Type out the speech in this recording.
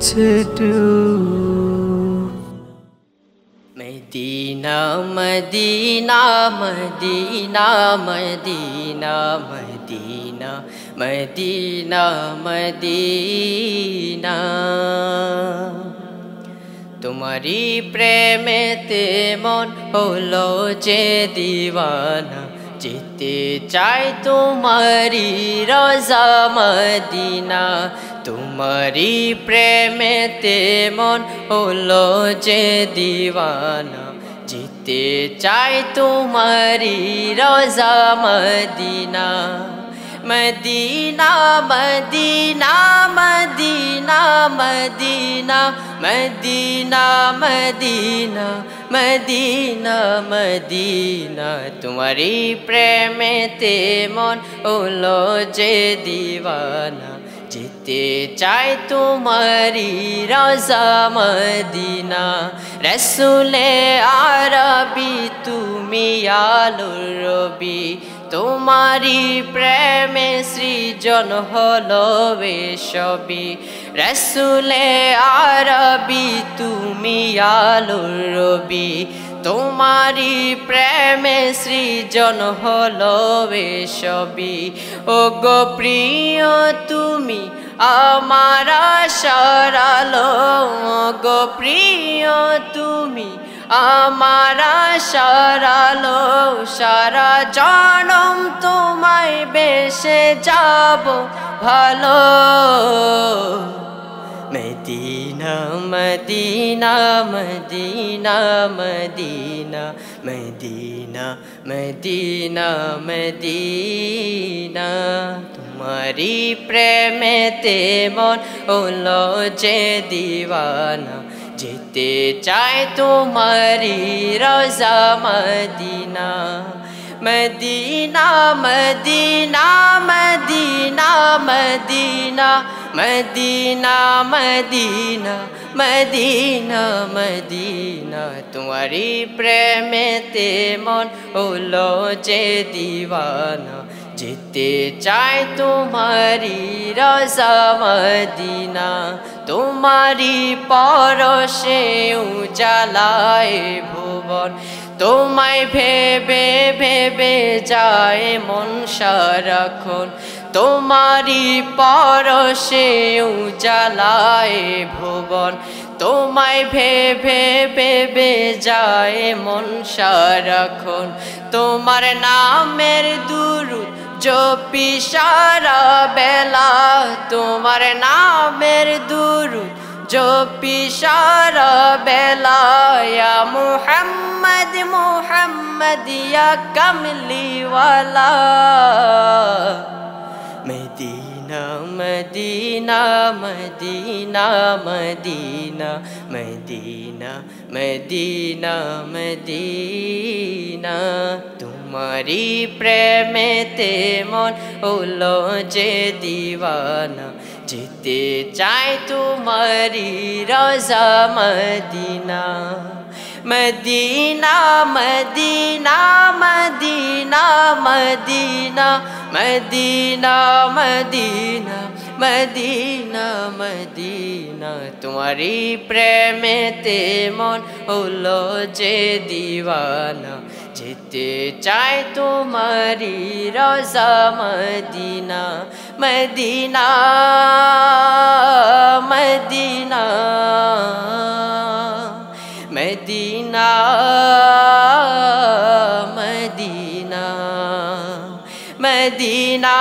to do. Medina, Medina, Medina, Medina, Medina, Medina, Medina. তোমারি প্রেমেতে মন হলো যে দিওয়ানা যেতে চাই তোমারি রজা মদিনা। তোমারি প্রেমেতে মন হলো যে দিওয়ানা। যেতে চাই তোমারি রজা Medina. Medina Medina Medina Medina Medina Medina Medina Medina. তোমারি প্রেমেতে মন ওলো যে দিওয়ানা, যেতে চাই তোমারি রাজা মদিনা। রসুলে আরবি তুমি আলুর রবি তোমারি প্রেমে সৃজন হলো সবি রসুলে আরবি, তুমি আলোর রবি। তোমারি প্রেমে সৃজন হলো সবি ও গো প্রিয়, তুমি আমার সরালো গো প্রিয়, তুমি আমার সারালো সারা জনম তোমায় বেসে যাব ভালো। Medina Medina Medina Medina Medina Medina Medina. তোমারি প্রেমেতে মন ওলো যে দিওয়ানা যেতে চায় তোমারি রজা Medina Medina Medina Medina Medina Medina Medina Medina Medina তোমারি প্রেমেতে মন হলো যে দিওয়ানা যেতে চায় তোমারি রজা মদিনা তোমারি পরশে উজালায় ভুবন। তোমায় ভেবে ভেবে যায় মন সারাক্ষণ। তোমারি পরশে উজালায় ভুবন। তোমায় ভেবে ভেবে যায় মন সারাক্ষণ। তোমার নামের দুরু जो पिशारा बेला তোমার নামের दूर जो पिशारा बेला, या मोहम्मद मोहम्मद, या कमली वाला। Medina Medina Medina Medina Medina Medina Medina. তোমারি প্রেমেতে মন হলো যে দিওয়ানা যেতে চাই তোমারি রজা Medina Medina Medina Medina Medina Medina Medina Medina Medina তোমারি প্রেমেতে মন হলো যে দিওয়ানা যেতে চাই তোমারি রজা Medina Medina Medina Medina Medina Medina